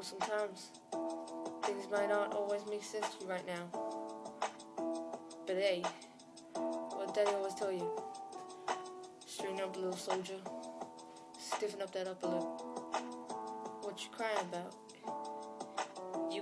sometimes things might not always make sense to you right now. But hey, what Daddy always tell you, straighten up, little soldier. Stiffen up that upper lip. What you crying about?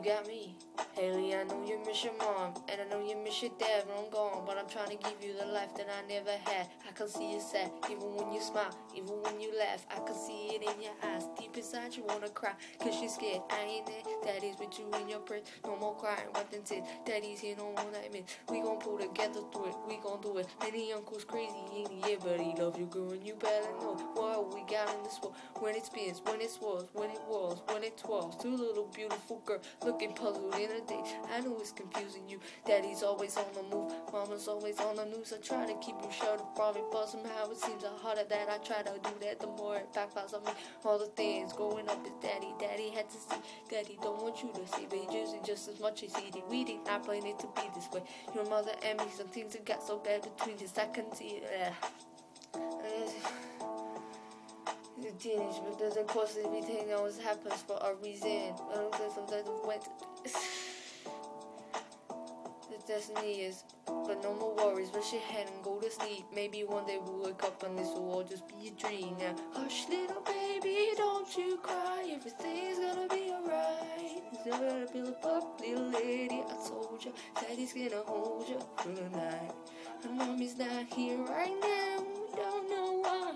Got me. Hailie, I know you miss your mom, and I know you miss your dad when I'm gone, but I'm trying to give you the life that I never had. I can see you sad, even when you smile, even when you laugh. I can see it in your eyes. Deep inside, you wanna cry, cause you're scared. I ain't there. Daddy's with you in your prayers. No more crying, wiping tears. Daddy's here, no more nightmares. We gon' pull together through it, we gon' do it. Many uncle's crazy, ain't he? Yeah, but he love you, girl, and you better know what we got in this world. When it spins, when it swirls, when it whirls, when it twirls. Two little beautiful girls looking puzzled in a day. I know it's confusing you. Daddy's always on the move, mama's always on the news. I try to keep you sheltered from it, but somehow it seems the harder that I try to do that, the more it backfires on me. All the things growing up is daddy, daddy had to see. Daddy don't want you to see, he's using just as much as did. We did not plan it to be this way. Your mother and me, some things that got so bad between us, I can see it. Yeah. Teenage, but there's course everything always happens for a reason. I don't think sometimes went. the destiny is, but no more worries. Brush your head and go to sleep. Maybe one day we'll wake up and this will all just be a dream. Now, hush, little baby, don't you cry. Everything's gonna be alright. It's gonna be a up, little lady. I told you, daddy's gonna hold you through the night. And mommy's not here right now. We don't know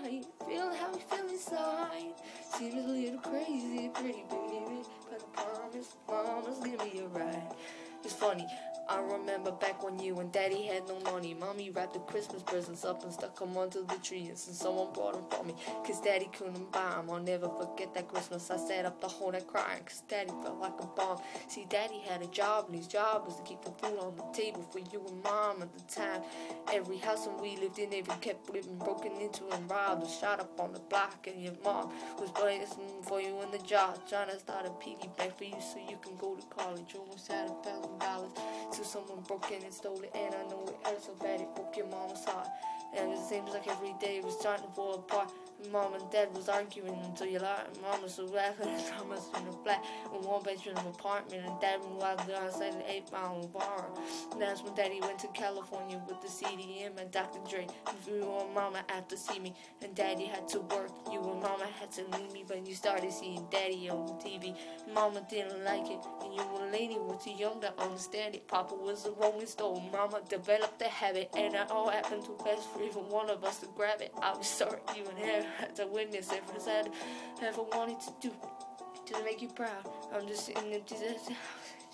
why. Feel how we feel inside. Seems a little crazy, pretty baby. But I promise, mama's gonna be alright. It's funny. I remember back when you and daddy had no money. Mommy wrapped the Christmas presents up and stuck them onto the tree. And someone brought them for me. Cause daddy couldn't buy them. I'll never forget that Christmas. I sat up the whole night crying. Cause daddy felt like a bomb. See, daddy had a job. And his job was to keep the food on the table for you and mom at the time. Every house and we lived in, even kept living broken into and robbed and shot up on the block. And your mom was buying something for you in the job. Trying to start a piggy bank for you so you can go to college. You Almost had a thousand dollars. So someone broke in and stole it, and I know it hurt so bad it broke your mom's heart. And it seems like every day was starting to fall apart. Mom and dad was arguing until you lied. Mom was so laughing and Thomas in a flat, a one bedroom apartment, and dad out there outside the eight mile bar. And that's when daddy went to California with the CDM and Dr. Dre. And mama had to see me, and daddy had to work. Mama had to leave me, but you started seeing daddy on TV. Mama didn't like it, and you and Lady were too young to understand it. Papa was a rolling stone. Mama developed the habit, and it all happened too fast for even one of us to grab it. I was sorry you and her had to witness everything I ever wanted to do to make you proud. I'm just in this house,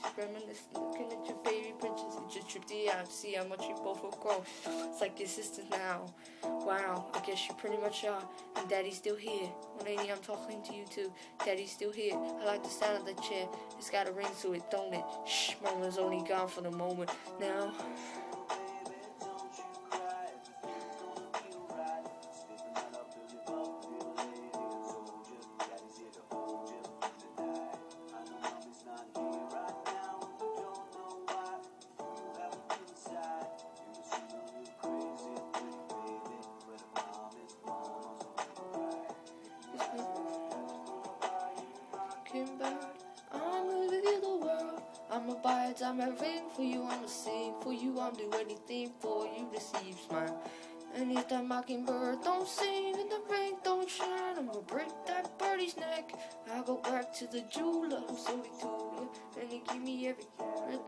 just reminiscing, looking at your baby pictures. It just tripped you out to see how much you both will grow. It's like your sisters now. Wow, I guess you pretty much are. And daddy's still here. Lady, I'm talking to you too. Daddy's still here. I like the sound of the chair. It's got a ring to it, don't it? Shh, mama's only gone for the moment. Now. I'm a buy diamond ring for you. I'm a sing for you. I'll do anything for you to see you smile. And if that mockingbird don't sing and the rain don't shine, I'm gonna break that birdie's neck. I'll go back to the jeweler who sold it to you, and he give me everything.